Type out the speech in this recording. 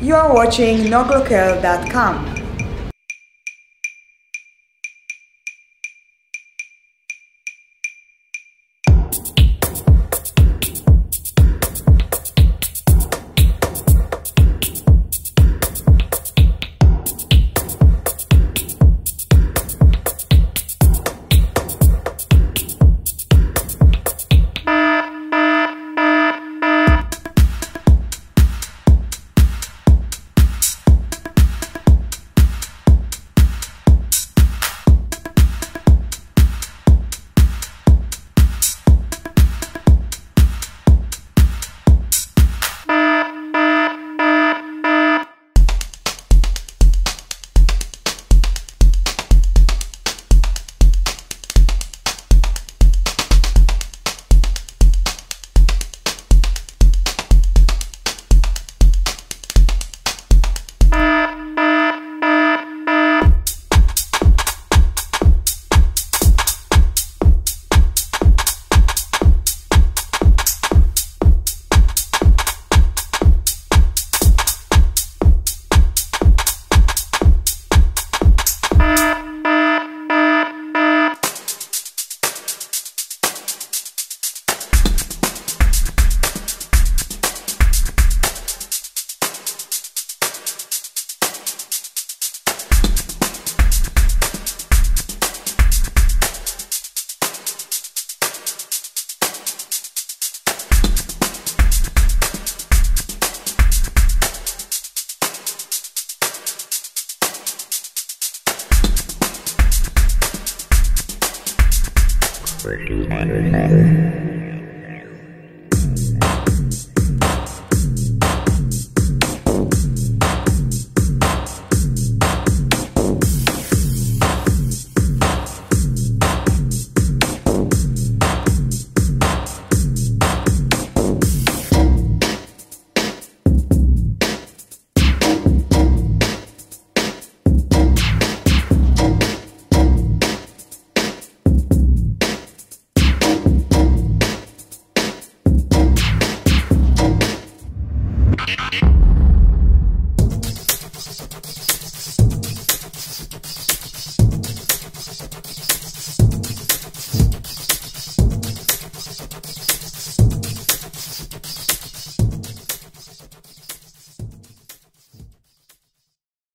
You are watching noglocal.com. Pretty matter.